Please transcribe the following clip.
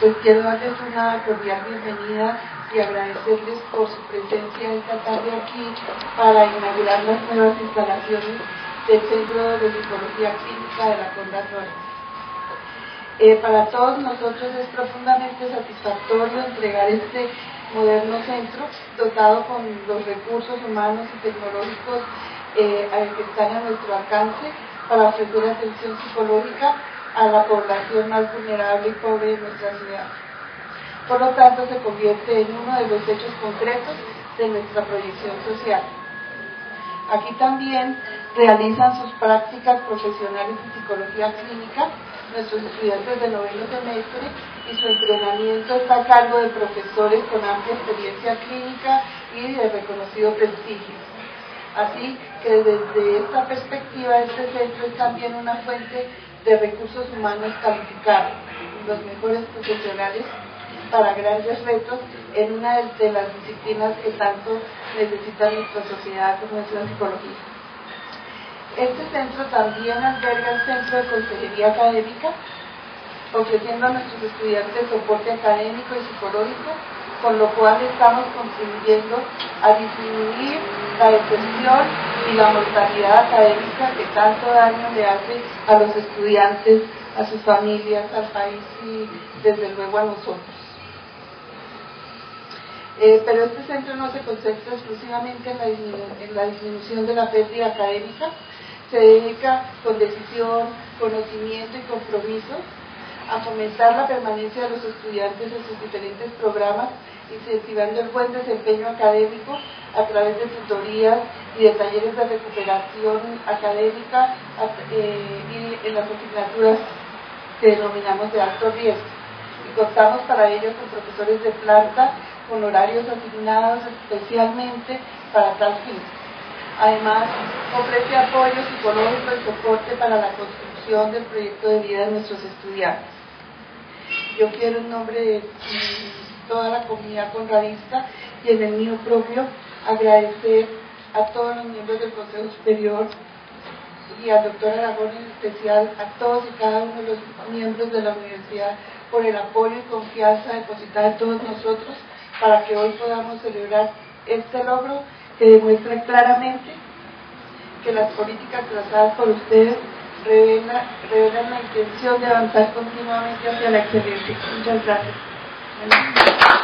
pues quiero darles una cordial bienvenida y agradecerles por su presencia esta tarde aquí para inaugurar las nuevas instalaciones del Centro de Psicología Clínica de la Conda eh, para todos nosotros es profundamente satisfactorio entregar este moderno centro dotado con los recursos humanos y tecnológicos eh, que están a nuestro alcance para ofrecer atención psicológica a la población más vulnerable y pobre de nuestra ciudad. Por lo tanto, se convierte en uno de los hechos concretos de nuestra proyección social. Aquí también realizan sus prácticas profesionales de psicología clínica nuestros estudiantes de noveno semestre y su entrenamiento está a cargo de profesores con amplia experiencia clínica y de reconocido prestigio. Así que desde esta perspectiva este centro es también una fuente de recursos humanos calificados, los mejores profesionales para grandes retos en una de las disciplinas que tanto necesita nuestra sociedad como es la psicología. Este centro también alberga el Centro de Consejería Académica, ofreciendo a nuestros estudiantes soporte académico y psicológico, con lo cual estamos contribuyendo a disminuir la depresión y la mortalidad académica que tanto daño le hace a los estudiantes, a sus familias, al país y desde luego a nosotros. Eh, pero este centro no se concentra exclusivamente en la, disminución de la pérdida académica, se dedica con decisión, conocimiento y compromiso a fomentar la permanencia de los estudiantes en sus diferentes programas, incentivando el buen desempeño académico a través de tutorías y de talleres de recuperación académica eh, y en las asignaturas que denominamos de alto riesgo. Y contamos para ello con profesores de planta con horarios asignados especialmente para tal fin. Además, ofrece apoyo psicológico y soporte para la construcción del proyecto de vida de nuestros estudiantes. Yo quiero en nombre de toda la comunidad conradista y en el mío propio agradecer a todos los miembros del Consejo Superior y al doctor Aragón en especial, a todos y cada uno de los miembros de la universidad por el apoyo y confianza depositada en todos nosotros para que hoy podamos celebrar este logro que demuestra claramente que las políticas trazadas por ustedes revelan, la intención de avanzar continuamente hacia la excelencia. Muchas gracias.